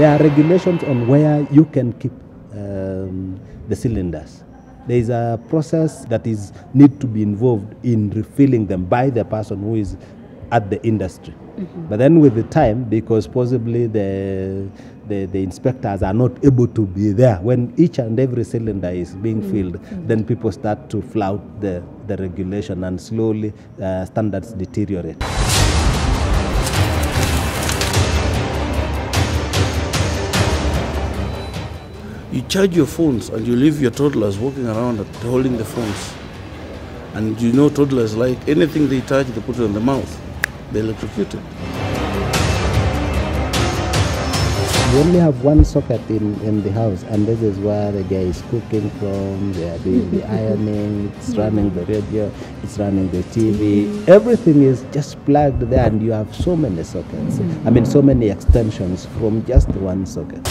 There are regulations on where you can keep um, the cylinders. There is a process that is need to be involved in refilling them by the person who is at the industry. But then with the time, because possibly the, the, the inspectors are not able to be there when each and every cylinder is being filled, then people start to flout the, the regulation and slowly uh, standards deteriorate. You charge your phones and you leave your toddlers walking around holding the phones. And you know toddlers like anything they touch, they put it in the mouth. They electrocute it. We only have one socket in, in the house, and this is where the guy is cooking from. They are doing the ironing, it's running the radio, it's running the TV. Everything is just plugged there, and you have so many sockets. Mm. I mean, so many extensions from just one socket.